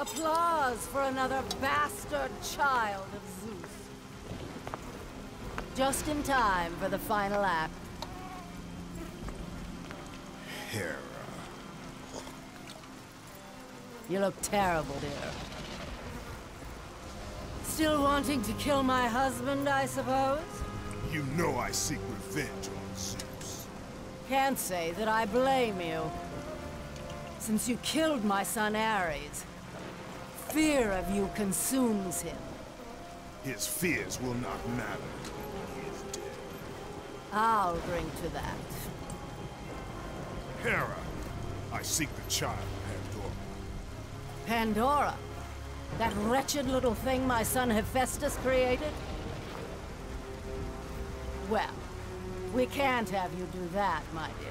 Applause for another bastard child of Zeus. Just in time for the final act. Hera. You look terrible, dear. Still wanting to kill my husband, I suppose? You know I seek revenge on Zeus. Can't say that I blame you. Since you killed my son Ares, fear of you consumes him. His fears will not matter when he is dead. I'll bring to that. Hera, I seek the child, Pandora. Pandora? That wretched little thing my son Hephaestus created? Well, we can't have you do that, my dear.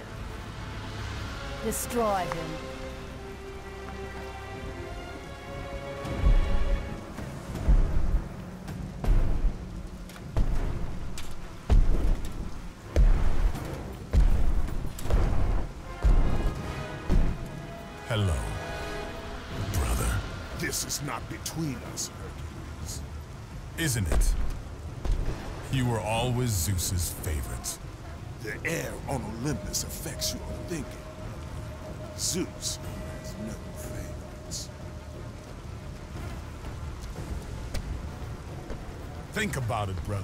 Destroy him. Between us, Hercules. Isn't it? You were always Zeus's favorite. The air on Olympus affects your thinking. Zeus has no favorites. Think about it, brother.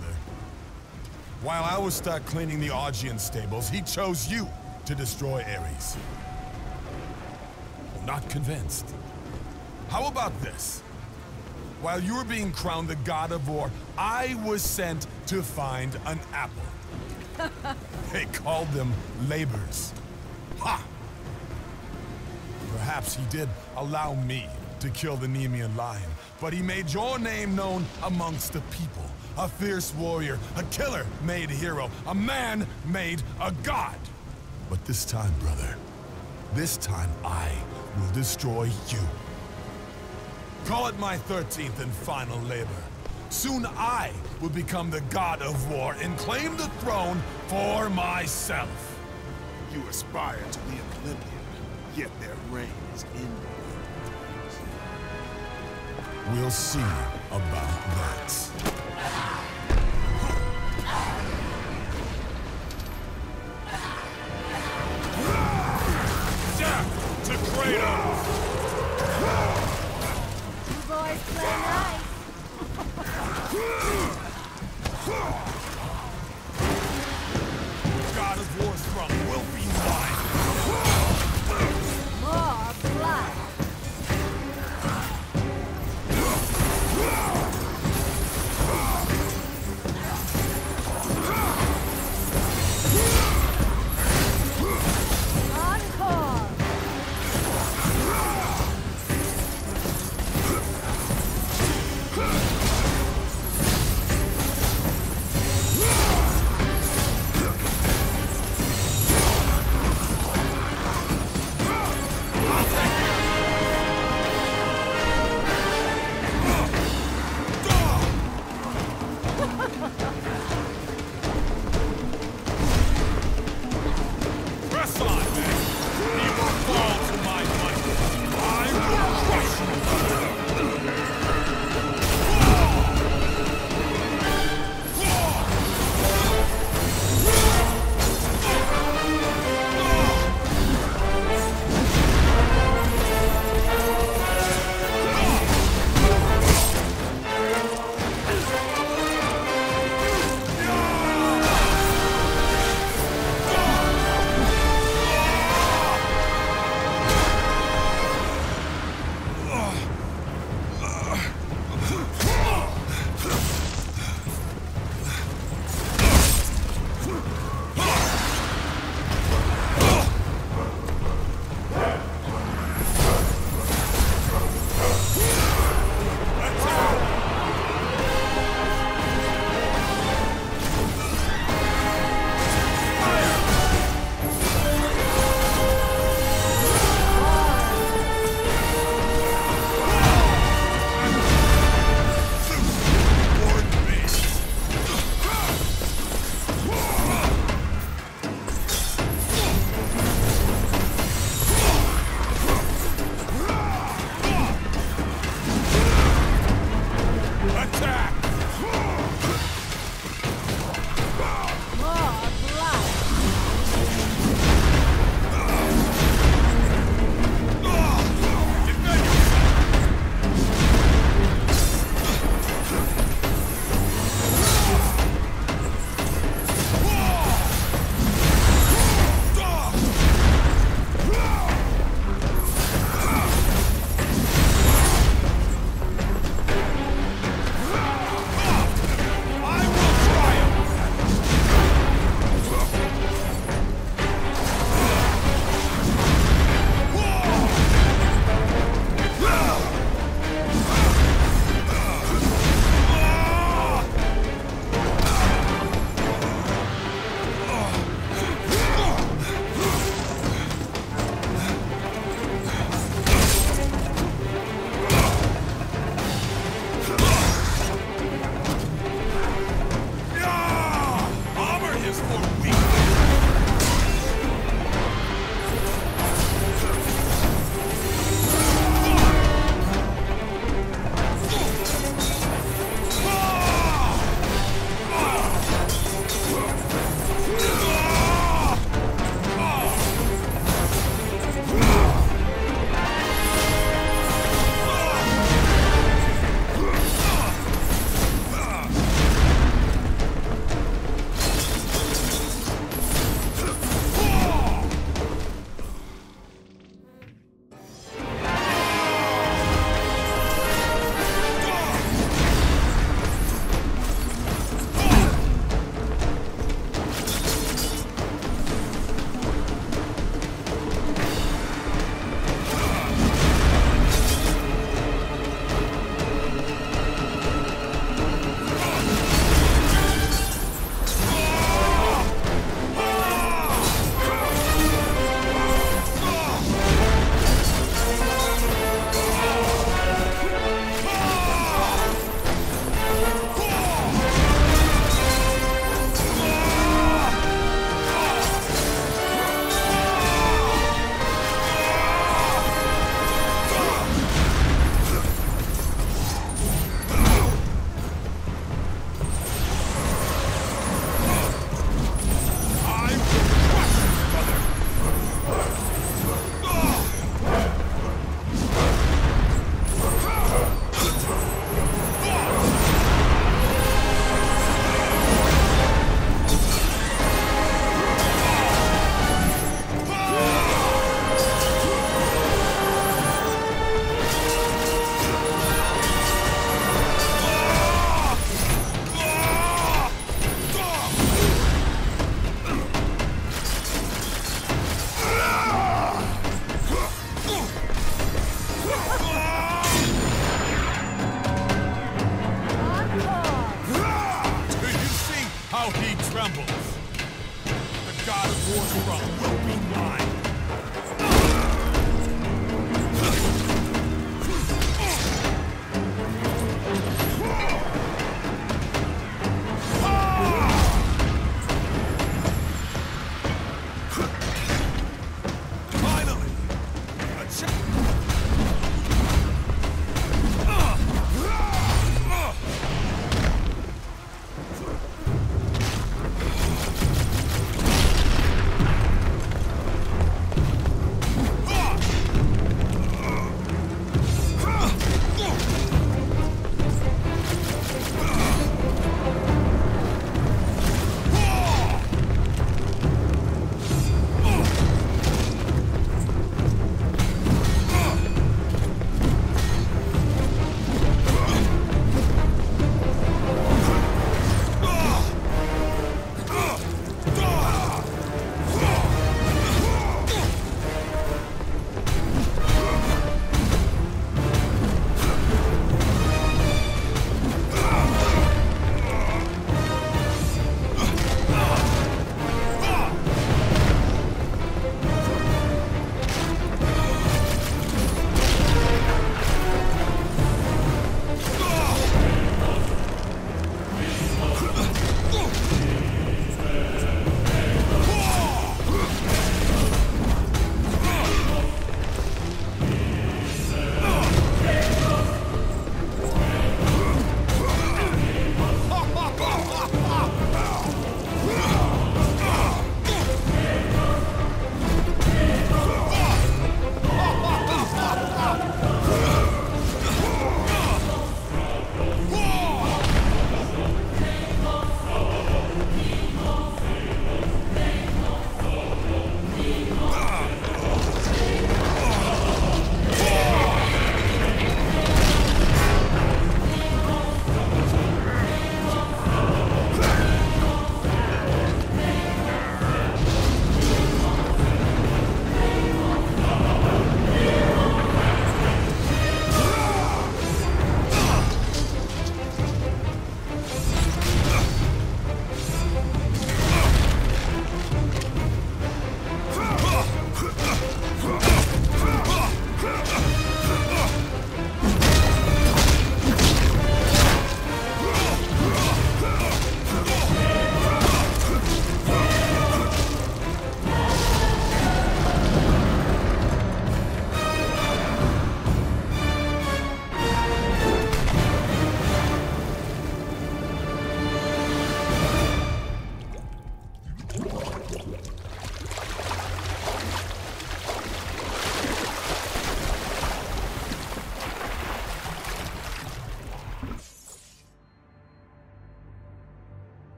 While I was stuck cleaning the Augean stables, he chose you to destroy Ares. Not convinced. How about this? While you were being crowned the god of war, I was sent to find an apple. they called them labors. Ha! Perhaps he did allow me to kill the Nemean lion, but he made your name known amongst the people. A fierce warrior, a killer made hero, a man made a god. But this time, brother, this time I will destroy you. Call it my 13th and final labor. Soon I will become the god of war and claim the throne for myself. You aspire to be an Olympian, yet their reign is ending. We'll see about that. Death to Kratos! Nice. God of War's throne He trembles. The God of War will be mine.